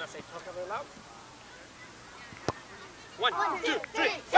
gonna say talk a little loud. One, One two, three. three.